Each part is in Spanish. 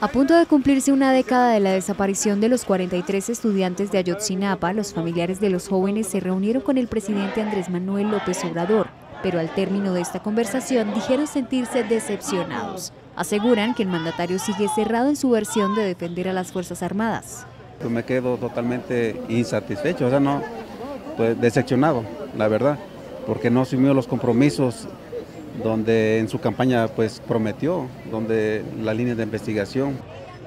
A punto de cumplirse una década de la desaparición de los 43 estudiantes de Ayotzinapa, los familiares de los jóvenes se reunieron con el presidente Andrés Manuel López Obrador, pero al término de esta conversación dijeron sentirse decepcionados. Aseguran que el mandatario sigue cerrado en su versión de defender a las Fuerzas Armadas. Pues me quedo totalmente insatisfecho, o sea, no, pues decepcionado, la verdad, porque no asumió los compromisos donde en su campaña pues prometió, donde la línea de investigación.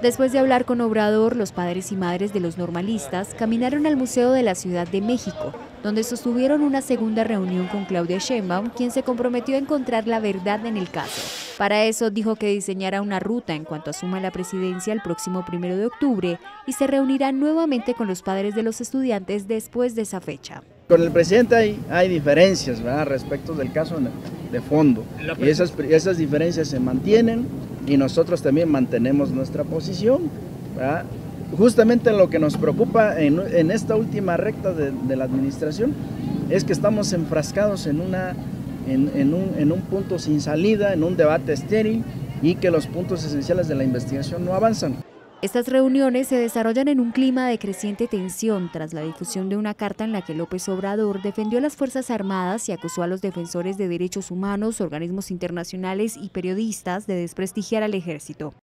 Después de hablar con Obrador, los padres y madres de los normalistas caminaron al Museo de la Ciudad de México, donde sostuvieron una segunda reunión con Claudia Sheinbaum, quien se comprometió a encontrar la verdad en el caso. Para eso dijo que diseñará una ruta en cuanto asuma la presidencia el próximo primero de octubre y se reunirá nuevamente con los padres de los estudiantes después de esa fecha. Con el presidente hay, hay diferencias ¿verdad? respecto del caso de fondo. Y esas, esas diferencias se mantienen y nosotros también mantenemos nuestra posición. ¿verdad? Justamente lo que nos preocupa en, en esta última recta de, de, la administración es que estamos enfrascados en, una, en, en, un, en un punto sin salida, en un debate estéril y que los puntos esenciales de la investigación no avanzan. Estas reuniones se desarrollan en un clima de creciente tensión tras la difusión de una carta en la que López Obrador defendió a las Fuerzas Armadas y acusó a los defensores de derechos humanos, organismos internacionales y periodistas de desprestigiar al ejército.